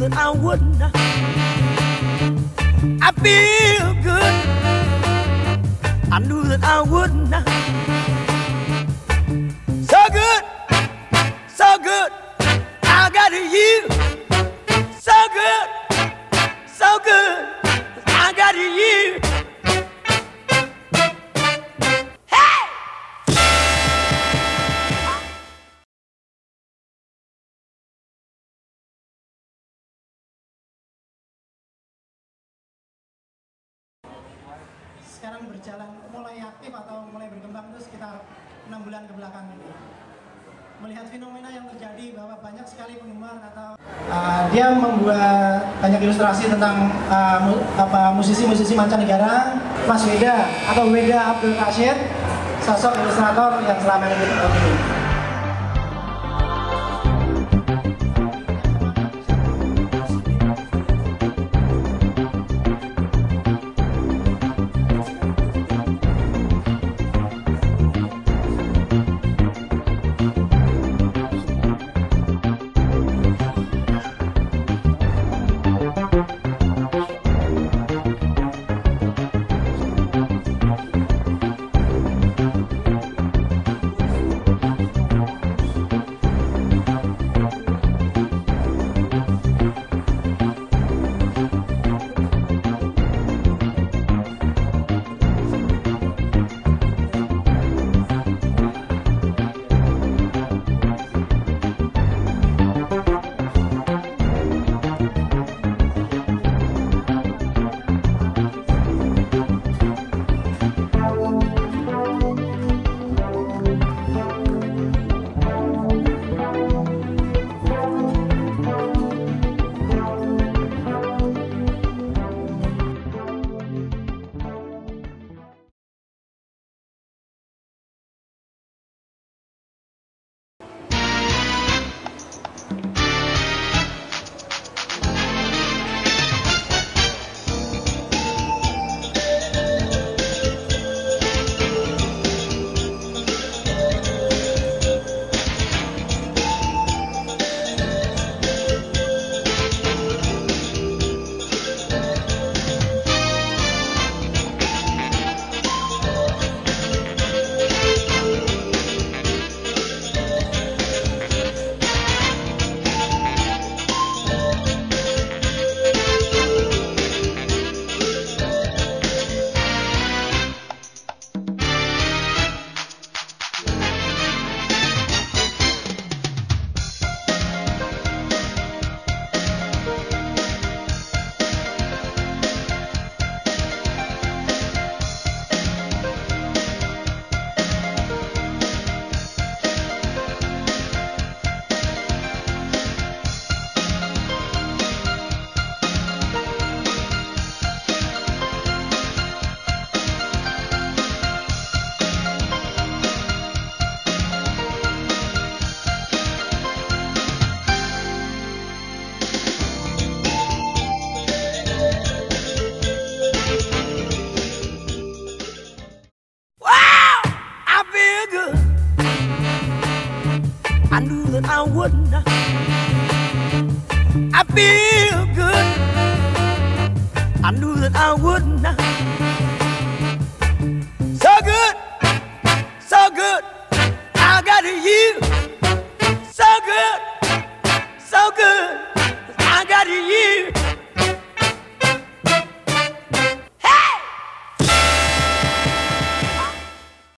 that I wouldn't. I feel good. I knew that I wouldn't. So good, so good. I got you. So good, so good. I got you. Sekarang berjalan mulai aktif atau mulai berkembang itu sekitar enam bulan ke belakang ini. Melihat fenomena yang terjadi bahwa banyak sekali penggemar atau uh, dia membuat banyak ilustrasi tentang uh, apa musisi-musisi mancanegara, Mas Weda atau Weda Abdul Rashid, sosok ilustrator yang selama ini kita. I wouldn't. I feel good. I knew that I wouldn't.